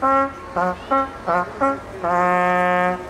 Ha ha ha ha ha ha.